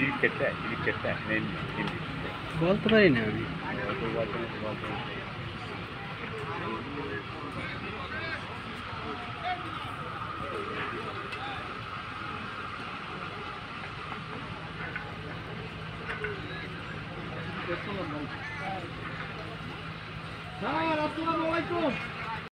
ఇది కట్ట ఇది కట్ట నేను కోల్పోయినా Assalamualaikum.